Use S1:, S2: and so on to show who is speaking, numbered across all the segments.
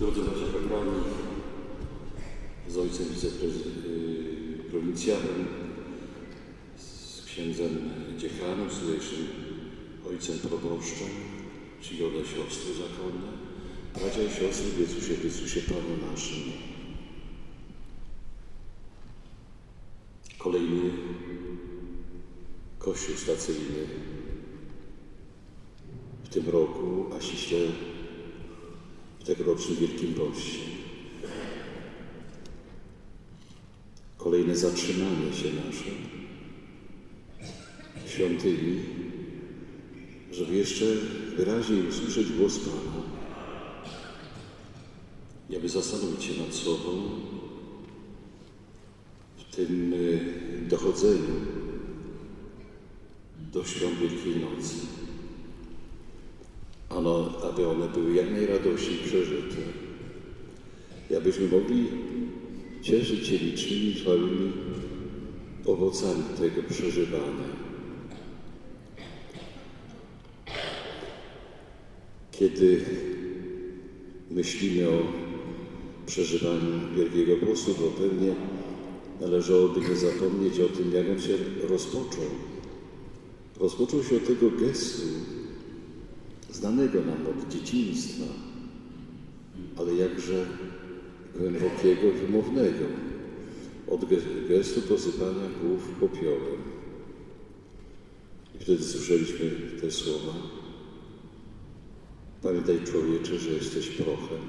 S1: Drodzy bracia kapłani, z ojcem wiceprowincjalem, z księdzem dziekanem, z tutejszym ojcem proboszczem, czcigodne siostry zakonne, bracia i siostry w Jezusie Chrystusie Panu naszym. Kolejny kościół stacyjny w tym roku, a ściśle tegorocznym Wielkim Poście. Kolejne zatrzymanie się nasze w świątyni, żeby jeszcze wyraźniej usłyszeć głos Pana i aby zastanowić się nad sobą w tym y, dochodzeniu do świąt Wielkiej Nocy. Ano, aby one były jak najradośniej przeżyte. I abyśmy mogli cieszyć się licznymi trwałymi owocami tego przeżywania. Kiedy myślimy o przeżywaniu Wielkiego Postu, to pewnie należałoby nie zapomnieć o tym, jak on się rozpoczął. Rozpoczął się od tego gestu, znanego nam od dzieciństwa, ale jakże głębokiego, wymownego, od gestu posypania głów popiołem. I wtedy słyszeliśmy te słowa. Pamiętaj człowiecze, że jesteś prochem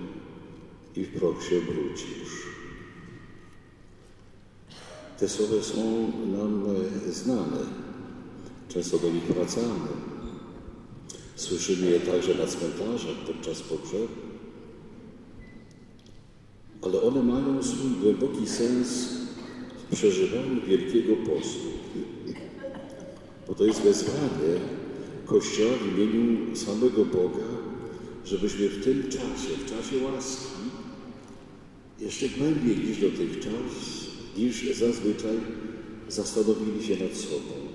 S1: i w proch się obrócisz. Te słowa są nam znane. Często do nich wracamy. Słyszymy je także na cmentarzach podczas pogrzebu. Ale one mają swój głęboki sens w przeżywaniu Wielkiego Postu. Bo to jest wezwanie Kościoła w imieniu samego Boga, żebyśmy w tym czasie, w czasie łaski, jeszcze głębiej niż dotychczas, niż zazwyczaj zastanowili się nad sobą.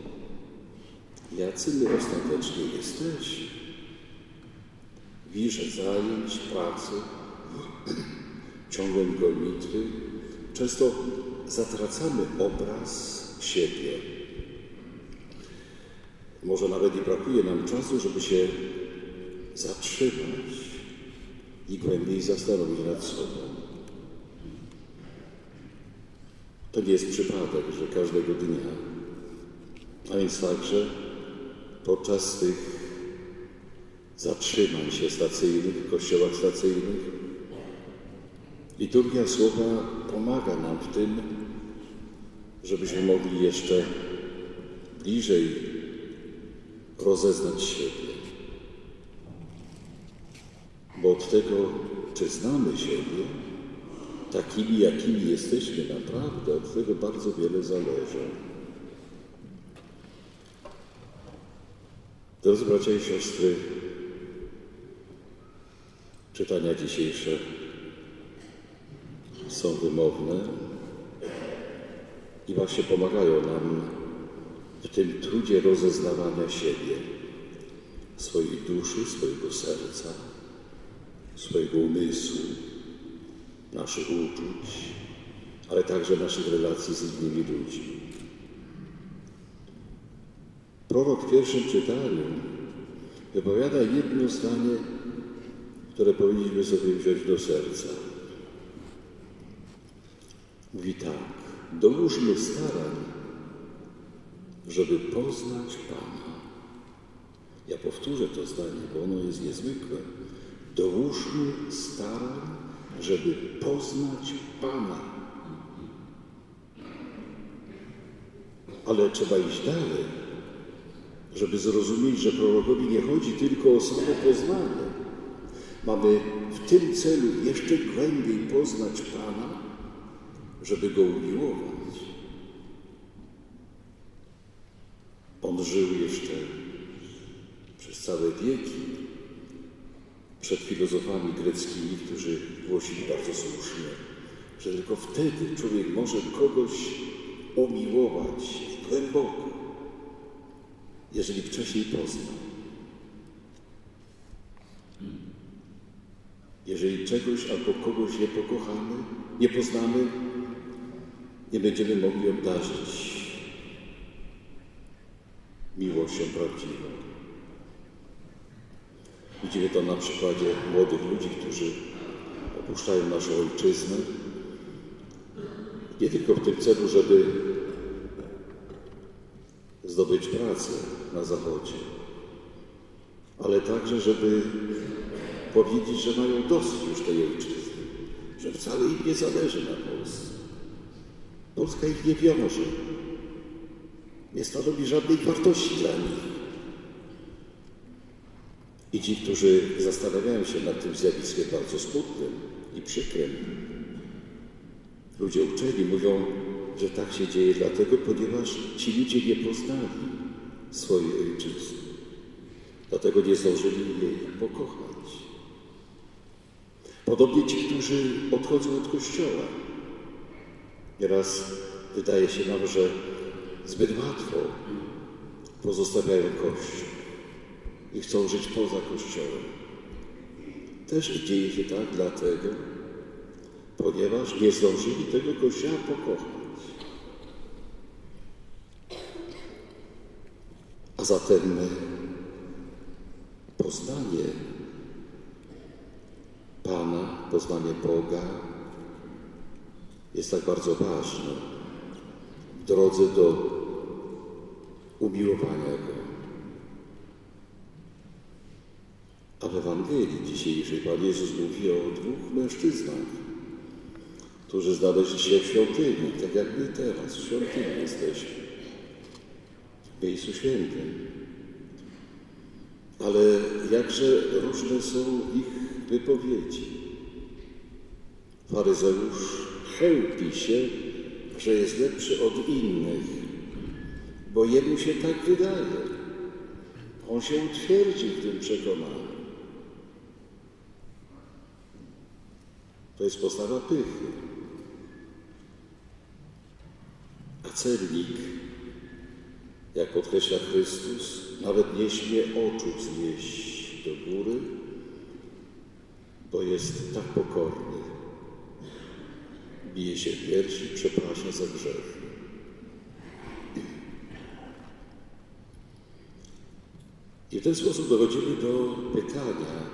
S1: Jacy my ostatecznie jesteśmy? Wirze zajęć, pracy, ciągłej gonitwy, często zatracamy obraz siebie. Może nawet nie brakuje nam czasu, żeby się zatrzymać i głębiej zastanowić nad sobą. To nie jest przypadek, że każdego dnia, a więc także podczas tych zatrzymań się stacyjnych, w kościołach stacyjnych, liturgia słowa pomaga nam w tym, żebyśmy mogli jeszcze bliżej rozeznać siebie. Bo od tego, czy znamy siebie, takimi, jakimi jesteśmy naprawdę, od tego bardzo wiele zależy. Drodzy bracia i siostry, czytania dzisiejsze są wymowne i właśnie pomagają nam w tym trudzie rozeznawania siebie, swojej duszy, swojego serca, swojego umysłu, naszych uczuć, ale także naszych relacji z innymi ludźmi. Prorok w pierwszym czytaniu wypowiada jedno zdanie, które powinniśmy sobie wziąć do serca. Mówi tak, dołóżmy starań, żeby poznać Pana. Ja powtórzę to zdanie, bo ono jest niezwykłe. Dołóżmy starań, żeby poznać Pana. Ale trzeba iść dalej, żeby zrozumieć, że prorokowi nie chodzi tylko o samo poznanie. Mamy w tym celu jeszcze głębiej poznać Pana, żeby Go umiłować. On żył jeszcze przez całe wieki przed filozofami greckimi, którzy głosili bardzo słusznie, że tylko wtedy człowiek może kogoś umiłować głęboko, jeżeli wcześniej poznał. jeżeli czegoś albo kogoś nie pokochamy, nie poznamy, nie będziemy mogli obdarzyć miłością prawdziwą. Widzimy to na przykładzie młodych ludzi, którzy opuszczają naszą ojczyznę, nie tylko w tym celu, żeby zdobyć pracę na Zachodzie, ale także, żeby powiedzieć, że mają dosyć już tej ojczyzny, że wcale im nie zależy na Polsce. Polska ich nie wiąże, nie stanowi żadnej wartości dla nich. I ci, którzy zastanawiają się nad tym zjawiskiem bardzo smutnym i przykrym, ludzie uczeni mówią, że tak się dzieje dlatego, ponieważ ci ludzie nie poznali swojej ojczyzny. Dlatego nie zdążyli jej pokochać. Podobnie ci, którzy odchodzą od Kościoła. Nieraz wydaje się nam, że zbyt łatwo pozostawiają Kościół i chcą żyć poza Kościołem. Też dzieje się tak dlatego, ponieważ nie zdążyli tego Kościoła pokochać. A zatem poznanie Pana, poznanie Boga jest tak bardzo ważne w drodze do umiłowania Go. A w Ewangelii dzisiejszej Pan Jezus mówi o dwóch mężczyznach, którzy znaleźli się w świątyni, tak jak my teraz w świątyni jesteśmy, w miejscu świętym. Ale jakże różne są ich wypowiedzi. Faryzeusz chełpi się, że jest lepszy od innych, bo jemu się tak wydaje. On się utwierdzi w tym przekonaniu. To jest postawa pychy. A celnik, jak podkreśla Chrystus, nawet nie śmie oczu znieść do góry, bo jest tak pokorny. Bije się w piersi, przeprasza za grzech. I w ten sposób dochodzimy do pytania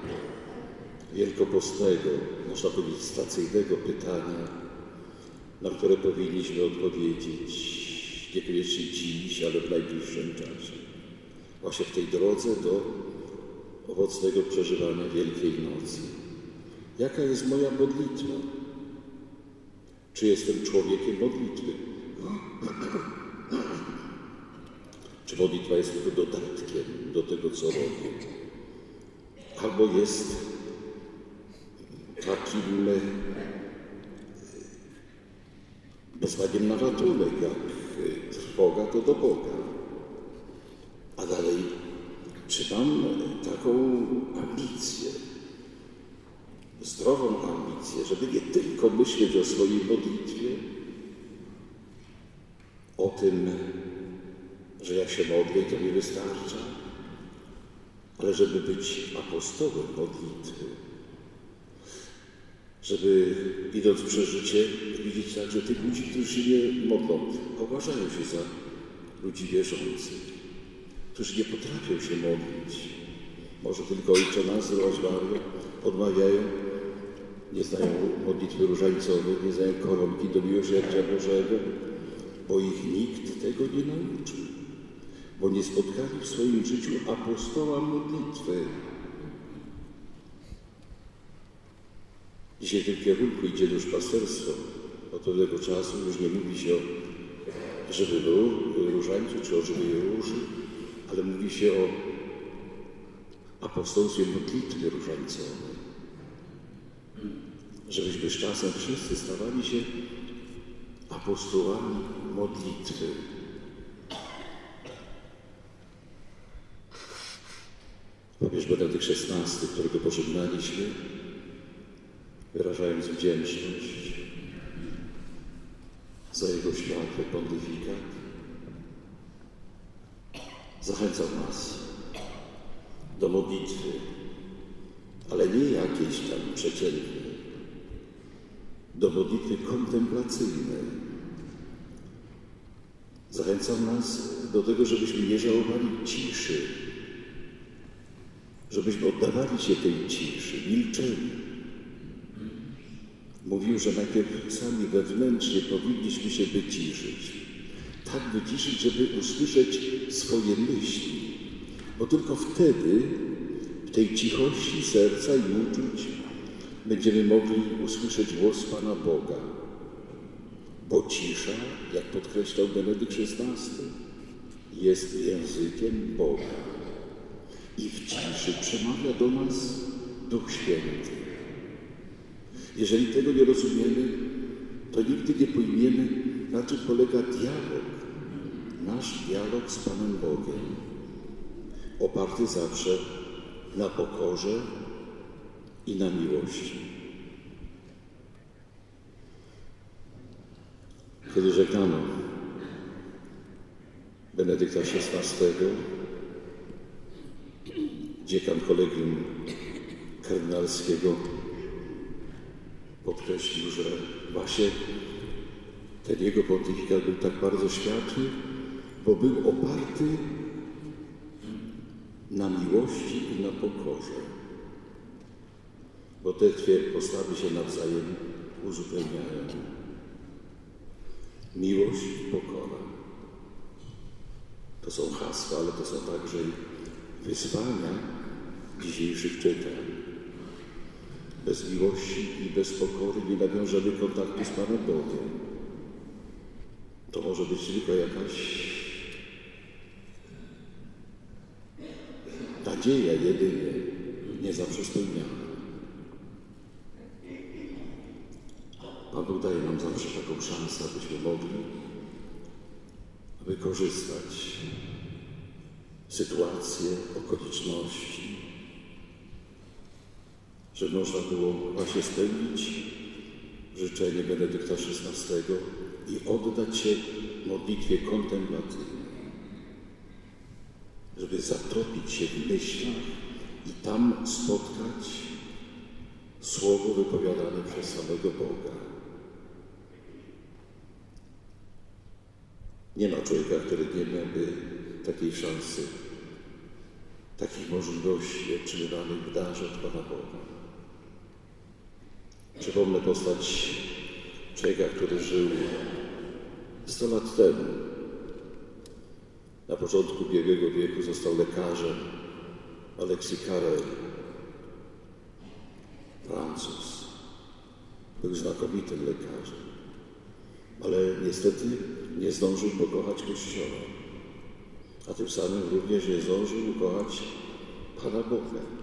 S1: wielkopostnego, można powiedzieć stacyjnego pytania, na które powinniśmy odpowiedzieć niekoniecznie dziś, ale w najbliższym czasie. Właśnie w tej drodze do owocnego przeżywania Wielkiej Nocy. Jaka jest moja modlitwa? Czy jestem człowiekiem modlitwy? Czy modlitwa jest tylko dodatkiem do tego, co robię? Albo jest takim wezwaniem na ratunek, jak trwoga to do Boga. A dalej, czy mam taką ambicję, zdrową ambicję, żeby nie tylko myśleć o swojej modlitwie, o tym, że ja się modlę to mi wystarcza, ale żeby być apostołem modlitwy, żeby idąc przez życie widzieć także tych ludzi, którzy się nie modlą, uważają się za ludzi wierzących, którzy nie potrafią się modlić. Może tylko Ojcze nas rozmawiają, odmawiają, nie znają modlitwy różańcowej, nie znają koronki do miłosierdzia Bożego, bo ich nikt tego nie nauczył, bo nie spotkali w swoim życiu apostoła modlitwy. Dzisiaj w tym kierunku idzie duszpasterstwo. Od pewnego czasu już nie mówi się o żywym różańcu czy o żywej róży, ale mówi się o apostolstwie modlitwy różańcowej. Żebyśmy z czasem wszyscy stawali się apostołami modlitwy. Papież Benedykt XVI, którego pożegnaliśmy, wyrażając wdzięczność za jego światły pontyfikat, zachęcał nas do modlitwy, ale nie jakieś tam przeciętne. Do modlitwy kontemplacyjnej. Zachęcam nas do tego, żebyśmy nie żałowali ciszy, żebyśmy oddawali się tej ciszy, milczeniu. Mówił, że najpierw sami wewnętrznie powinniśmy się wyciszyć. Tak wyciszyć, żeby usłyszeć swoje myśli. Bo tylko wtedy, w tej cichości serca i uczuć, będziemy mogli usłyszeć głos Pana Boga. Bo cisza, jak podkreślał Benedykt XVI, jest językiem Boga. I w ciszy przemawia do nas Duch Święty. Jeżeli tego nie rozumiemy, to nigdy nie pojmiemy, na czym polega dialog, nasz dialog z Panem Bogiem, oparty zawsze na pokorze i na miłości. Kiedy żegnano Benedykta XVI, dziekan kolegium kardynalskiego podkreślił, że właśnie ten jego pontyfikat był tak bardzo światły, bo był oparty na miłości i na pokorze. Bo te dwie postawy się nawzajem uzupełniają. Miłość i pokora. To są hasła, ale to są także wyzwania dzisiejszych czytań. Bez miłości i bez pokory nie nawiążemy kontaktu z Panem Bogiem. To może być tylko jakaś nadzieja jedynie, nie zawsze spełniana. Pan Bóg daje nam zawsze taką szansę, abyśmy mogli wykorzystać sytuacje, okoliczności, że można było właśnie spełnić życzenie Benedykta XVI i oddać się modlitwie kontemplacyjnej, żeby zatropić się w myślach i tam spotkać słowo wypowiadane przez samego Boga. Nie ma człowieka, który nie miałby takiej szansy, takich możliwości otrzymywanych w darze od Pana Boga. Przypomnę postać człowieka, który żył 100 lat temu. Na początku ubiegłego wieku został lekarzem Alexis Carrel, Francuz. Był znakomitym lekarzem, ale niestety nie zdążył pokochać Kościoła, a tym samym również nie zdążył ukochać Pana Boga.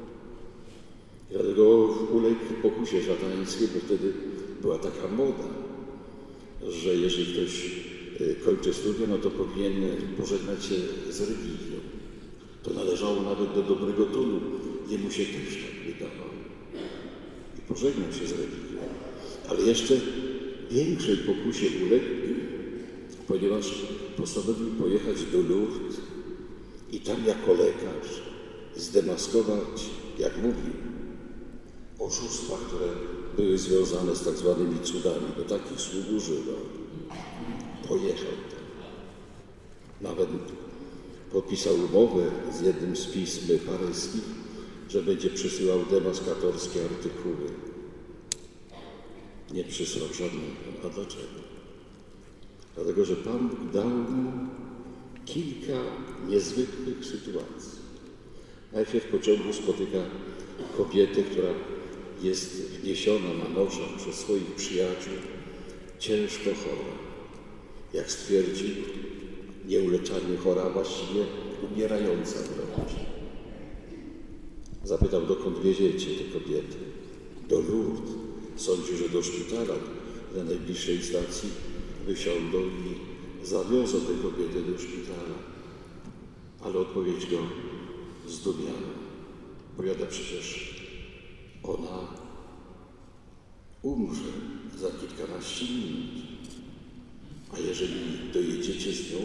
S1: Dlatego uległ pokusie szatańskiej, bo wtedy była taka moda, że jeżeli ktoś e, kończy studia, no to powinien pożegnać się z religią. To należało nawet do dobrego tonu. Jemu się też tak wydawało. I pożegnał się z religią. Ale jeszcze większej pokusie uległ, ponieważ postanowił pojechać do Lourdes i tam jako lekarz zdemaskować, jak mówił, oszustwa, które były związane z tak zwanymi cudami. Do takich słów używał. Pojechał tam. Nawet podpisał umowę z jednym z pism paryskich, że będzie przysyłał demaskatorskie artykuły. Nie przysłał żadnego. A dlaczego? Dlatego, że Pan dał mu kilka niezwykłych sytuacji. Najpierw w pociągu spotyka kobietę, która jest wniesiona na nożach przez swoich przyjaciół, ciężko chora. Jak stwierdził, nieuleczalnie chora, właściwie umierająca wręcz. Zapytał, dokąd wieziecie tę kobietę? Do Lourdes. Sądził, że do szpitala na najbliższej stacji wysiądą i zawiozą tę kobietę do szpitala. Ale odpowiedź go zdumiała. Powiada przecież ona umrze za kilkanaście minut. A jeżeli dojedziecie z nią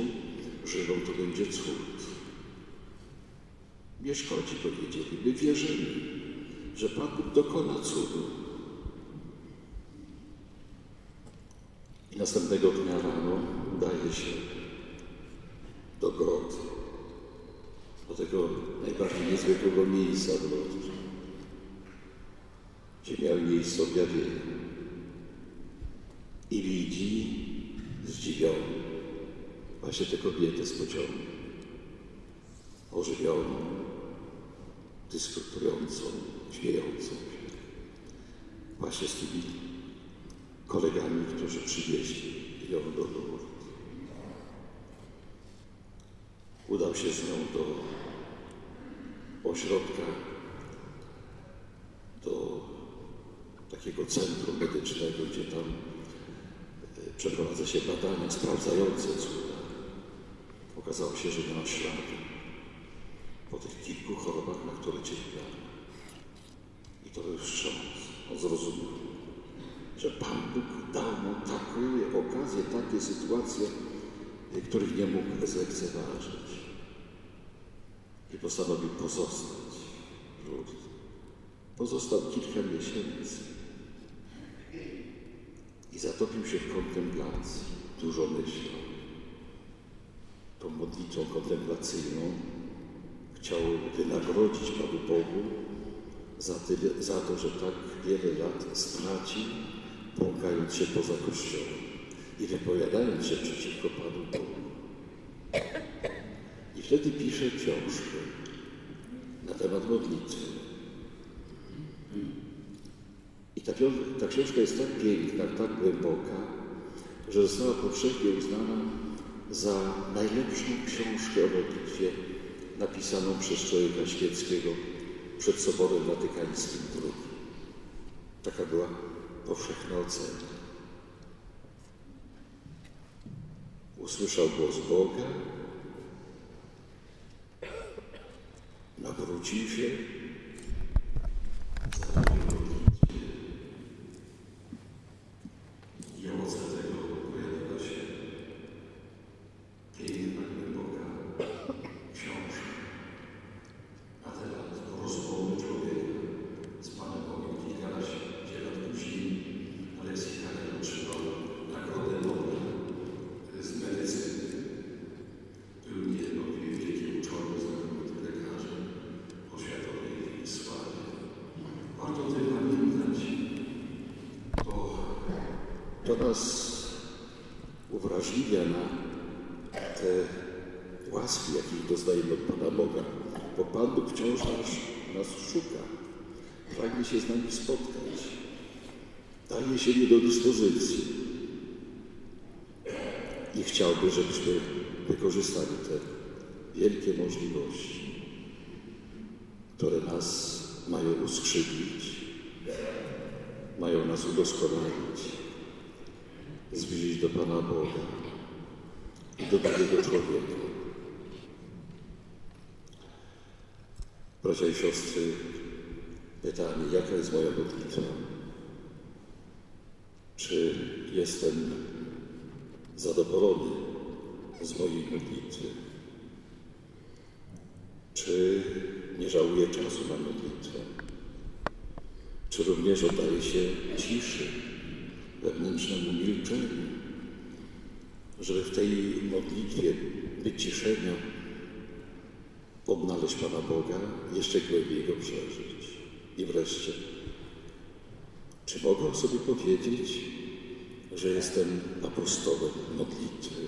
S1: żywą, to będzie cud. Nie powiedzieli, my wierzymy. że Pan dokona cudu. I następnego dnia rano udaje się do grotu, do tego najbardziej niezwykłego miejsca w lodzie, gdzie miały miejsce objawienie. I widzi zdziwiony właśnie tę kobietę z pociągu, ożywioną, dyskutującą, śmiejącą się, właśnie z tymi kolegami, którzy przywieźli ją do Lourdes. Udał się z nią do ośrodka, do takiego centrum medycznego, gdzie tam e, przeprowadza się badania sprawdzające cuda. Okazało się, że nie ma śladu po tych kilku chorobach, na które cierpiała. I to był wstrząs. On zrozumiał, że Pan Bóg dał mu takie okazje, takie sytuacje, y, których nie mógł zlekceważyć. I postanowił pozostać w Lourdes. Pozostał kilka miesięcy i zatopił się w kontemplacji. Dużo myślał. Tą modlitwą kontemplacyjną chciał wynagrodzić Panu Bogu za, tyle, za to, że tak wiele lat stracił, błąkając się poza Kościołem i wypowiadając się przeciwko Panu Bogu. I wtedy pisze książkę na temat modlitwy. I ta, ta książka jest tak piękna, tak głęboka, że została powszechnie uznana za najlepszą książkę o modlitwie napisaną przez człowieka świeckiego przed Soborem Watykańskim II. Taka była powszechna ocena. Usłyszał głos Boga, nawrócił się, zalepił modlitwie i owoce tego pojawiła się piękna, głęboka książka na temat rozmowy człowieka z Panem Bogiem. Kilkanaście lat później Aleksji Karian otrzymał Nagrodę Nobla z medycyny. Był niewątpliwie wielki uczony, znakomity lekarzem o światowej sławie. Warto o tym pamiętać, bo to nas uwrażliwia na te łaski, jakich doznajemy od Pana Boga, bo Pan Bóg wciąż nas, nas szuka, pragnie się z nami spotkać, daje się nie do dyspozycji. I chciałby, żebyśmy wykorzystali te wielkie możliwości, które nas mają uskrzywić, mają nas udoskonalić, zbliżyć do Pana Boga i do drugiego człowieka. Bracia i siostry, pytanie, jaka jest moja modlitwa? Czy jestem zadowolony z mojej modlitwy? Czy nie żałuję czasu na modlitwę? Czy również oddaję się ciszy, wewnętrznemu milczeniu, żeby w tej modlitwie wyciszenia odnaleźć Pana Boga, jeszcze głębiej Go przeżyć. I wreszcie, czy mogę sobie powiedzieć, że jestem apostołem modlitwy?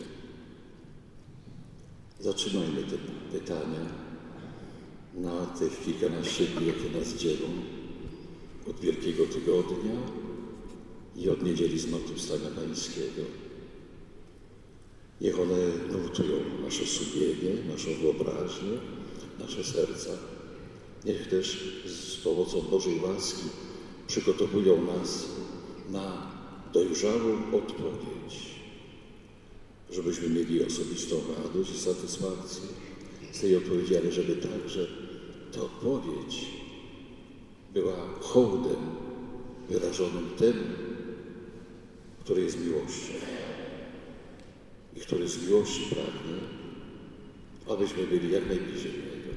S1: Zatrzymajmy te pytania na tych kilkanaście dni, jakie nas dzielą od Wielkiego Tygodnia i od Niedzieli Zmartwychwstania Pańskiego. Niech one nurtują nasze sumienie, naszą wyobraźnię, nasze serca. Niech też z pomocą Bożej łaski przygotowują nas na dojrzałą odpowiedź, żebyśmy mieli osobistą radość i satysfakcję z tej odpowiedzi, ale żeby także ta odpowiedź była hołdem wyrażonym temu, który jest miłością i który z miłości pragnie, abyśmy byli jak najbliżej Niego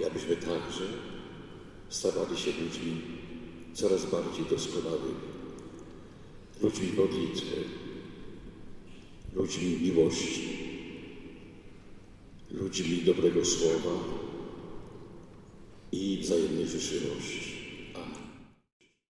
S1: i abyśmy także stawali się ludźmi coraz bardziej doskonałymi, ludźmi modlitwy, ludźmi miłości, ludźmi dobrego słowa i wzajemnej życzliwości.